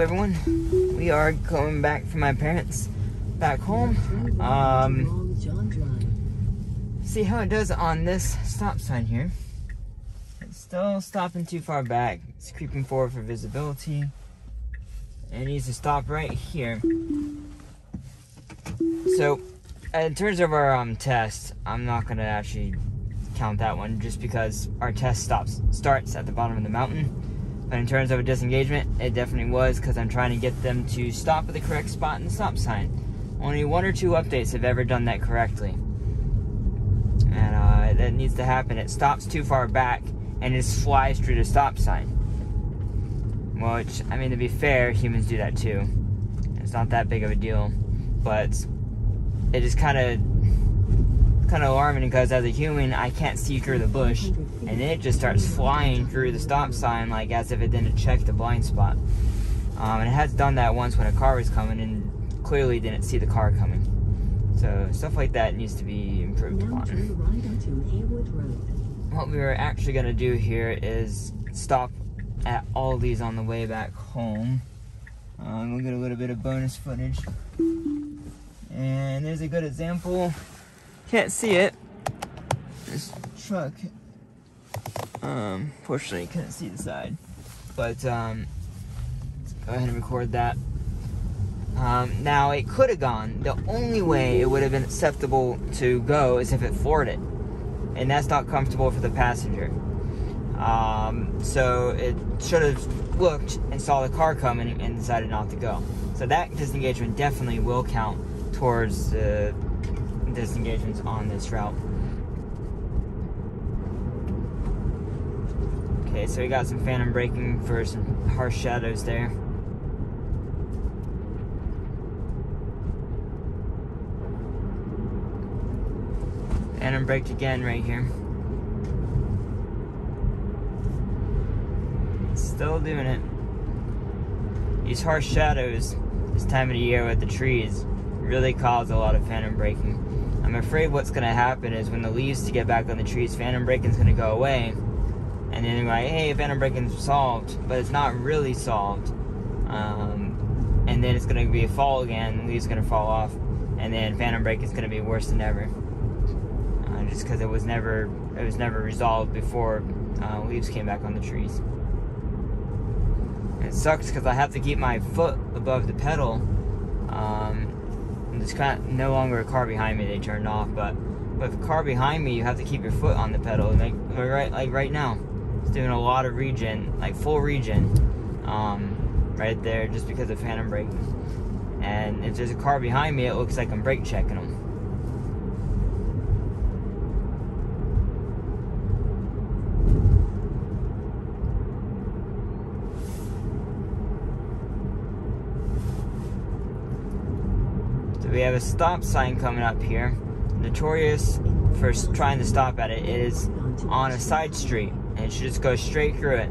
Everyone. We are going back from my parents back home. Um, see how it does on this stop sign here. It's still stopping too far back. It's creeping forward for visibility. It needs to stop right here. So, in terms of our um, test, I'm not gonna actually count that one just because our test stops starts at the bottom of the mountain. But in terms of a disengagement, it definitely was because I'm trying to get them to stop at the correct spot in the stop sign. Only one or two updates have ever done that correctly. And uh, that needs to happen. It stops too far back and just flies through the stop sign. Which, I mean, to be fair, humans do that too. It's not that big of a deal. But it is kind of kind of alarming because as a human, I can't see through the bush, and then it just starts flying through the stop sign like as if it didn't check the blind spot. Um, and it has done that once when a car was coming and clearly didn't see the car coming. So stuff like that needs to be improved upon. What we were actually going to do here is stop at Aldi's on the way back home. Um, we'll get a little bit of bonus footage. And there's a good example can't see it. This truck. Um, fortunately, couldn't see the side. But, um, go ahead and record that. Um, now, it could have gone. The only way it would have been acceptable to go is if it floored it. And that's not comfortable for the passenger. Um, so it should have looked and saw the car coming and decided not to go. So that disengagement definitely will count towards the disengagements on this route. Okay, so we got some phantom braking for some harsh shadows there. Phantom braked again right here. Still doing it. These harsh shadows this time of the year with the trees really cause a lot of phantom braking. I'm afraid what's going to happen is when the leaves to get back on the trees, phantom braking is going to go away. And then you're like, hey, phantom braking's solved. But it's not really solved. Um, and then it's going to be a fall again, the leaves going to fall off. And then phantom braking is going to be worse than ever. Uh, just because it was never it was never resolved before uh, leaves came back on the trees. It sucks because I have to keep my foot above the pedal um, there's kind of no longer a car behind me. They turned off, but with a car behind me, you have to keep your foot on the pedal. Like right, like right now, it's doing a lot of regen, like full regen, um, right there, just because of phantom braking. And if there's a car behind me, it looks like I'm brake checking them. we have a stop sign coming up here. Notorious for trying to stop at it. It is on a side street, and it should just go straight through it.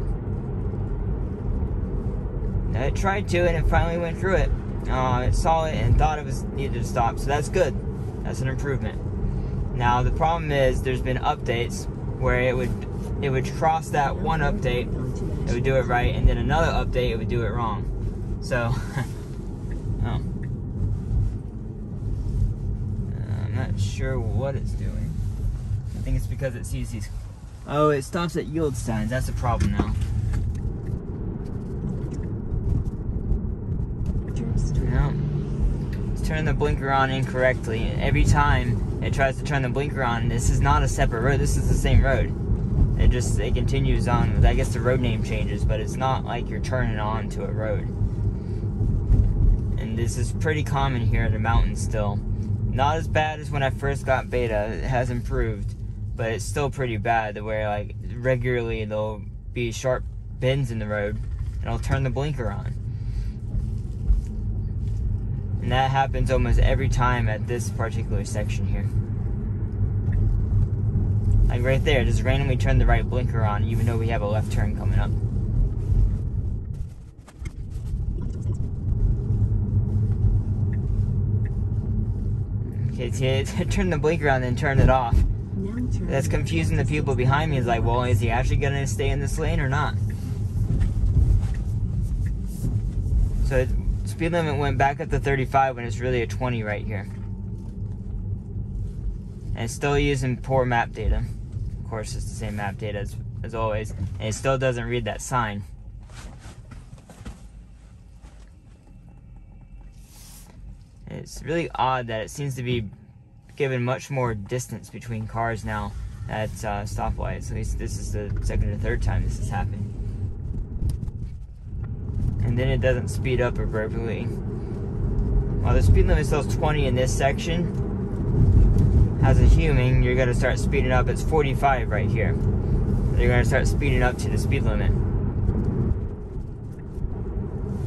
Now it tried to, and it finally went through it. Uh, it saw it and thought it was needed to stop, so that's good. That's an improvement. Now the problem is there's been updates where it would it would cross that one update, it would do it right, and then another update it would do it wrong. So sure what it's doing. I think it's because it sees these. Oh, it stops at yield signs. That's a problem now. Yeah. It's turning the blinker on incorrectly. Every time it tries to turn the blinker on, this is not a separate road. This is the same road. It just it continues on. I guess the road name changes, but it's not like you're turning on to a road. And this is pretty common here in the mountains still. Not as bad as when I first got beta. It has improved, but it's still pretty bad. The way like regularly there'll be sharp bends in the road, and it'll turn the blinker on. And that happens almost every time at this particular section here. Like right there, just randomly turn the right blinker on, even though we have a left turn coming up. Okay, turn the blinker on and turn it off. That's confusing the people behind me. Is like, well, is he actually gonna stay in this lane or not? So speed limit went back up to 35 when it's really a 20 right here. And it's still using poor map data. Of course, it's the same map data as, as always. And it still doesn't read that sign. It's really odd that it seems to be given much more distance between cars now at uh, stoplights. At least this is the second or third time this has happened and then it doesn't speed up appropriately. While the speed limit says 20 in this section, as a human, you're to start speeding up. It's 45 right here. you're to start speeding up to the speed limit.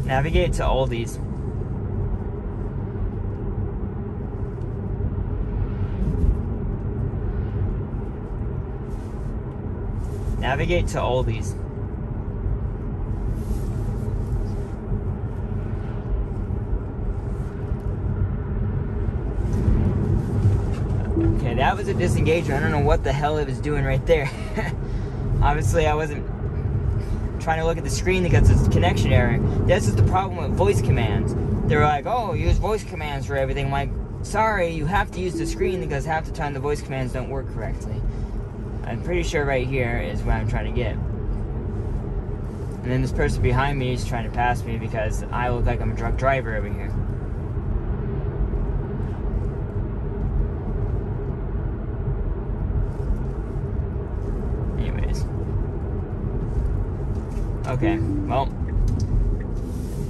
Navigate to Aldi's. Navigate to Aldi's. Okay, that was a disengagement. I don't know what the hell it was doing right there. Obviously, I wasn't trying to look at the screen because it's a connection error. This is the problem with voice commands. They're like, oh, use voice commands for everything. I'm like, sorry, you have to use the screen because half the time the voice commands don't work correctly. I'm pretty sure right here is what I'm trying to get. And then this person behind me is trying to pass me because I look like I'm a drunk driver over here. Anyways. Okay, well,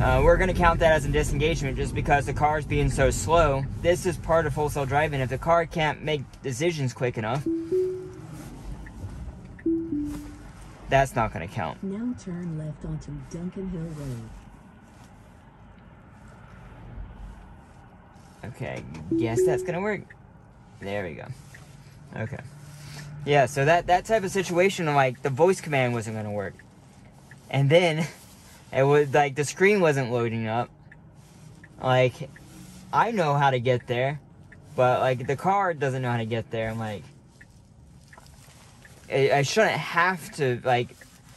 uh, we're going to count that as a disengagement just because the car's being so slow. This is part of self driving. If the car can't make decisions quick enough, that's not going to count. Now turn left onto Duncan Hill Road. Okay, guess that's going to work. There we go. Okay. Yeah, so that, that type of situation, like, the voice command wasn't going to work and then it was like the screen wasn't loading up. Like, I know how to get there, but like the car doesn't know how to get there. I'm like, I, I shouldn't have to like,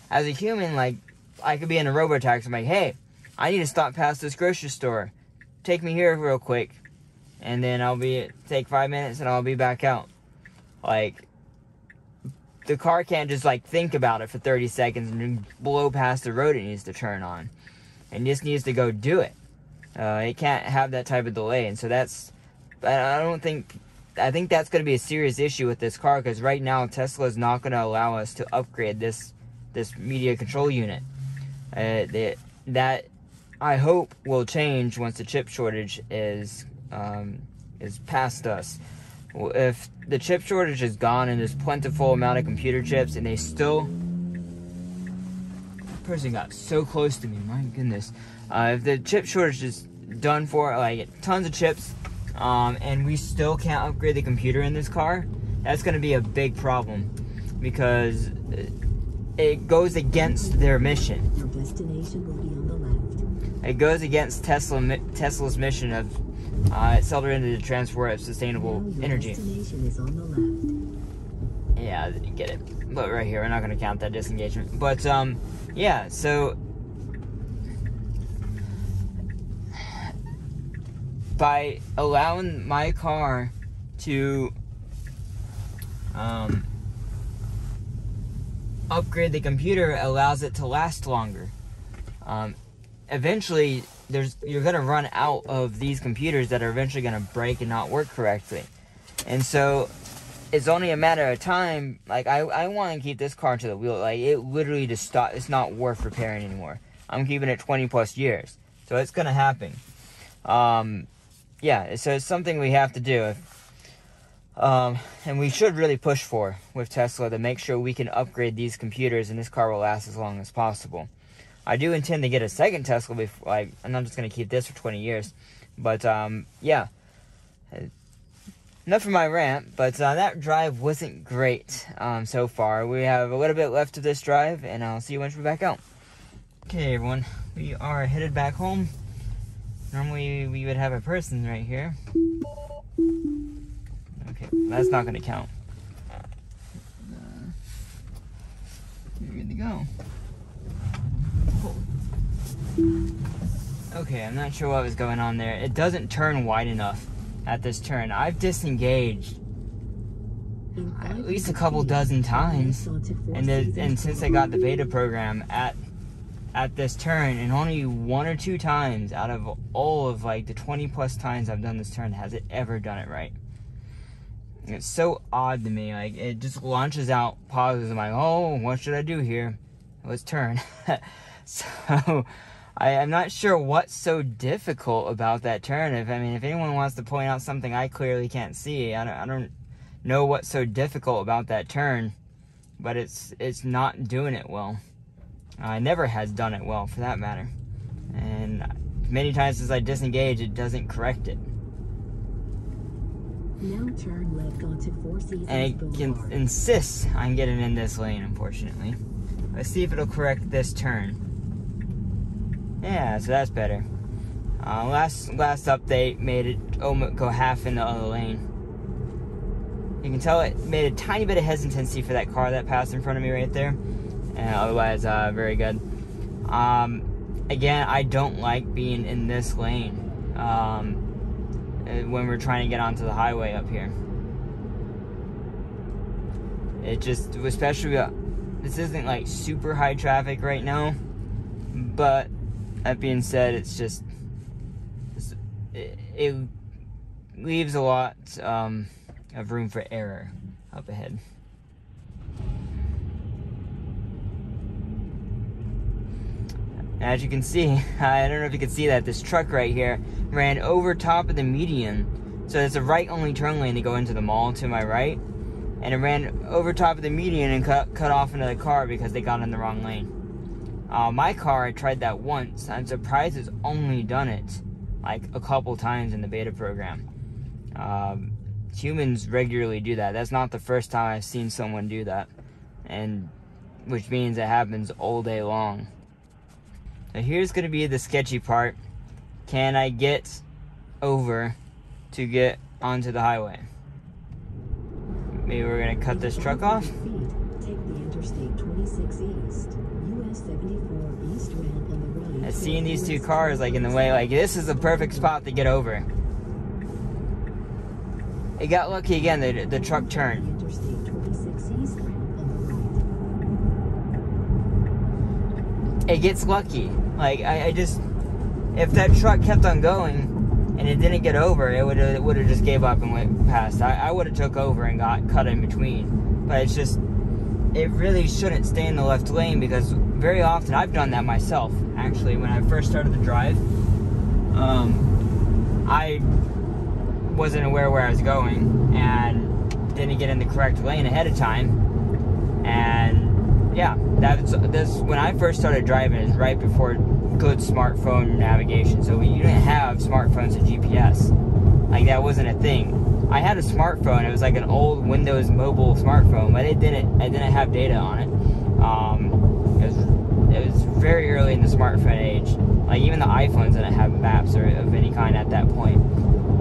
as a human, like I could be in a robo taxi. I'm like, hey, I need to stop past this grocery store. Take me here real quick, and then I'll be take five minutes and I'll be back out. Like, the car can't just like think about it for 30 seconds and blow past the road it needs to turn on. It just needs to go do it. Uh, it can't have that type of delay, and so that's. I don't think. I think that's going to be a serious issue with this car because right now Tesla is not going to allow us to upgrade this this media control unit. Uh, that I hope will change once the chip shortage is um, is past us if the chip shortage is gone and there's plentiful amount of computer chips and they still person got so close to me my goodness uh, if the chip shortage is done for like tons of chips um, and we still can't upgrade the computer in this car that's going to be a big problem because it goes against their mission Your destination will be on the left. it goes against Tesla Tesla's mission of uh, accelerated the transfer of sustainable energy. Destination is on the left. Yeah, you get it. But right here, we're not going to count that disengagement. But um, yeah. So by allowing my car to um, upgrade the computer allows it to last longer. Um, eventually, there's you're gonna run out of these computers that are eventually gonna break and not work correctly. And so it's only a matter of time. Like I, I want to keep this car to the wheel. Like it literally just stop. It's not worth repairing anymore. I'm keeping it 20 plus years, so it's gonna happen. Um, yeah. So it's something we have to do. Um, and we should really push for with Tesla to make sure we can upgrade these computers and this car will last as long as possible. I do intend to get a second Tesla before, like, and I'm just going to keep this for 20 years. But, um, yeah. Enough for my rant, but uh, that drive wasn't great um, so far. We have a little bit left of this drive, and I'll see you once we're back out. Okay, everyone, we are headed back home. Normally, we would have a person right here. Okay, that's not going to count. Uh, you're good to go. Okay, I'm not sure what was going on there. It doesn't turn wide enough at this turn. I've disengaged at least a couple dozen times. left onto Four And the, and since I got the beta program at at this turn, and only one or two times out of all of like the 20 plus times I've done this turn has it ever done it right. It's so odd to me. Like it just launches out, pauses. I'm like, oh, what should I do here? Let's turn. so I, I'm not sure what's so difficult about that turn. If I mean, if anyone wants to point out something I clearly can't see, I don't, I don't know what's so difficult about that turn. But it's it's not doing it well. Uh, never has done it well, for that matter. And many times since I disengage, it doesn't correct it. Now turn left onto Four Seasons and it can insists on getting in this lane, unfortunately. Let's see if it'll correct this turn. Yeah, so that's better. Uh, last last update made it go half in the other lane. You can tell it made a tiny bit of hesitancy for that car that passed in front of me right there. And otherwise, uh, very good. Um, again, I don't like being in this lane um, uh, when we're trying to get onto the highway up here. It just, especially, uh, this isn't like super high traffic right now, but that being said, it's just, it's, it, it leaves a lot um, of room for error up ahead. As you can see, I don't know if you can see that, this truck right here ran over top of the median. So it's a right only turn lane to go into the mall to my right. And it ran over top of the median and cut, cut off into the car because they got in the wrong lane. Uh, my car, I tried that once. I'm surprised it's only done it like a couple times in the beta program. Um, humans regularly do that. That's not the first time I've seen someone do that. And which means it happens all day long. So here's going to be the sketchy part. Can I get over to get onto the highway? Maybe we're going to cut this truck off. Feet, take the Interstate 26 East, US 74 East ramp on the right. And seeing these two cars like in the way, like this is the perfect spot to get over. It got lucky again, the, the truck turned. Interstate 26 East ramp on the right. It gets lucky. Like I, I just, if that truck kept on going and it didn't get over, it would it would have just gave up and went past. I, I would have took over and got cut in between. But it's just, it really shouldn't stay in the left lane because very often I've done that myself. Actually, when I first started the drive, um, I wasn't aware where I was going and didn't get in the correct lane ahead of time. And yeah, that's this when I first started driving is right before good smartphone navigation. So you didn't have smartphones and GPS. Like that wasn't a thing. I had a smartphone. It was like an old Windows mobile smartphone, but it didn't. I didn't have data on it. Um, it was it was very early in the smartphone age. Like even the iPhones didn't have maps or of any kind at that point.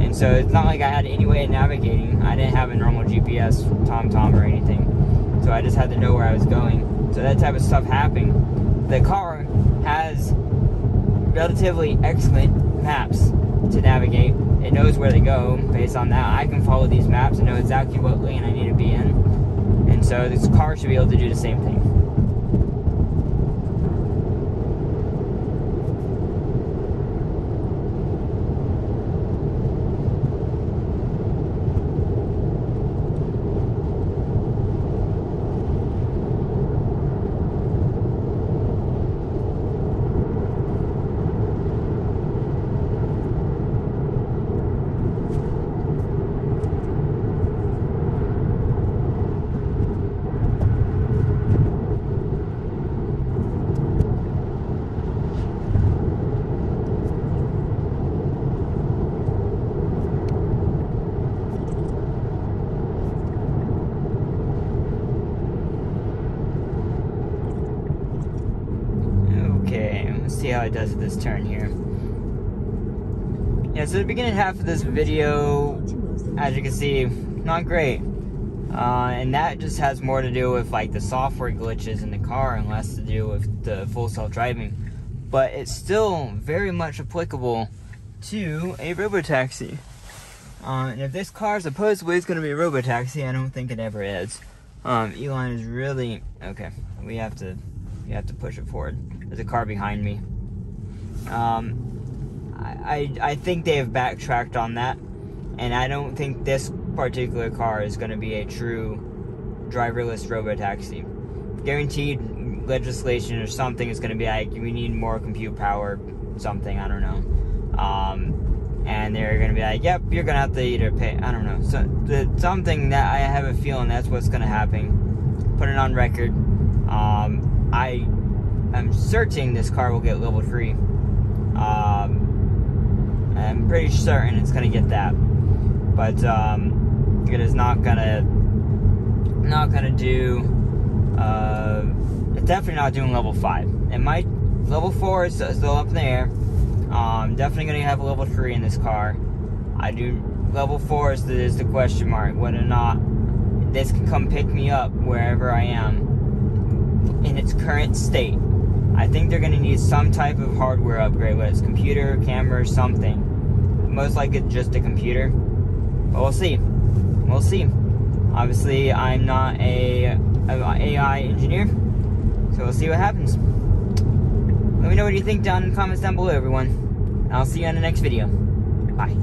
And so it's not like I had any way of navigating. I didn't have a normal GPS, TomTom or anything. So I just had to know where I was going. So that type of stuff happening. The car has relatively excellent maps to navigate. It knows where to go based on that. I can follow these maps and know exactly what lane I need to be in. And so this car should be able to do the same thing. Okay, let's see how it does this turn here. Yeah, so the beginning half of this video, as you can see, not great. Uh, and that just has more to do with like the software glitches in the car and less to do with the full self-driving. but it's still very much applicable to a robotaxi. Uh, and if this car is supposedly is going to be a robotaxi, I don't think it ever is. Um, Elon is really okay. We have to, we have to push it forward. There's a car behind me. Um, I, I, I think they have backtracked on that, and I don't think this particular car is going to be a true driverless robotaxi. Guaranteed legislation or something is going to be like we need more compute power, something I don't know. Um, and they're going to be like, yep, you're going to have to either pay. I don't know. So the, something that I have a feeling that's what's going to happen. Put it on record. Um, I am certain this car will get level three. Um, I'm pretty certain it's going to get that, but um, it is not going to not going to do. Uh, it's definitely not doing level five. It might level four is still up in the air. Um, definitely going to have a level three in this car. I do level four is the, is the question mark whether or not this can come pick me up wherever I am in its current state. I think they're going to need some type of hardware upgrade, whether it's computer, camera, or something. Most likely just a computer. But we'll see. We'll see. Obviously, I'm not a, a AI engineer, so we'll see what happens. Let me know what you think down in the comments down below, everyone. I'll see you on the next video. Bye.